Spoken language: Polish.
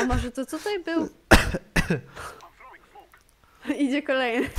A może to tutaj był? Idzie kolejny.